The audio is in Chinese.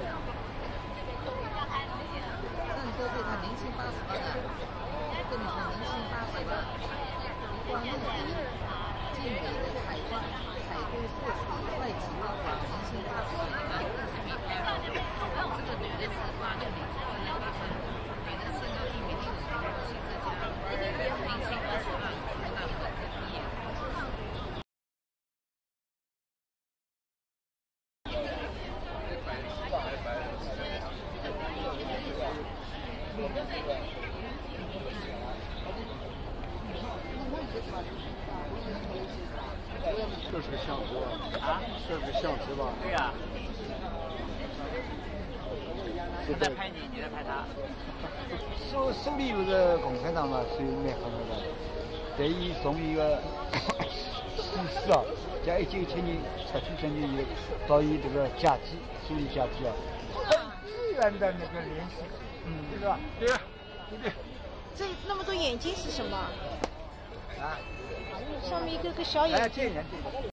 郑和对他年轻八十岁的，这女的年轻八十岁，无光。这是个相机吧？啊，这是个相机吧？对呀、啊。他在拍你，你在拍他。手手里有个共产党嘛，是蛮好的。在伊从一个死士啊，在一九七年出去将军以到伊这个假级，属于假级啊，很自然的那个联系，嗯，对吧？对，对对。这那么多眼睛是什么？啊？上面一个个小眼睛。